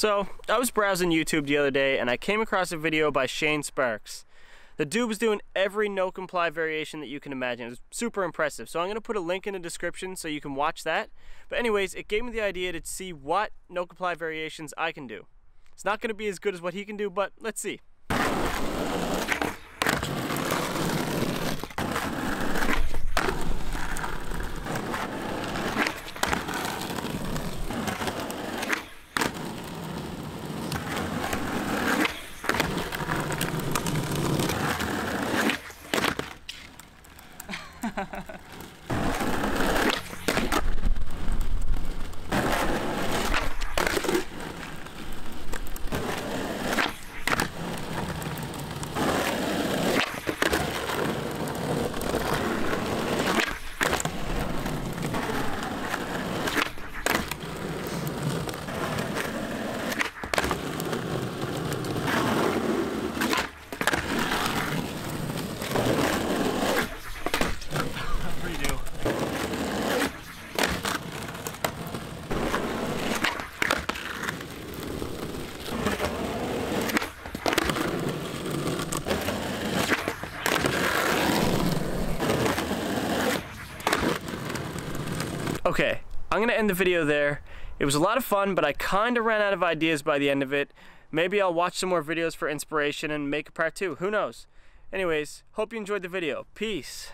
So, I was browsing YouTube the other day and I came across a video by Shane Sparks. The dude was doing every no comply variation that you can imagine. It was super impressive. So I'm going to put a link in the description so you can watch that. But anyways, it gave me the idea to see what no comply variations I can do. It's not going to be as good as what he can do, but let's see. Redo. Okay, I'm gonna end the video there. It was a lot of fun, but I kinda ran out of ideas by the end of it. Maybe I'll watch some more videos for inspiration and make a part two, who knows? Anyways, hope you enjoyed the video. Peace.